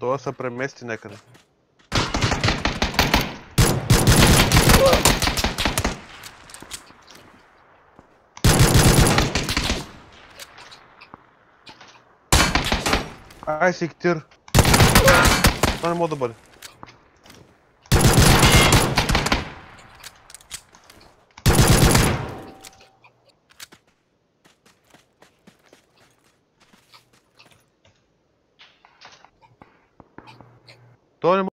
Това се премести някъде. Ай си ктир. Това не мога да бъде. Това не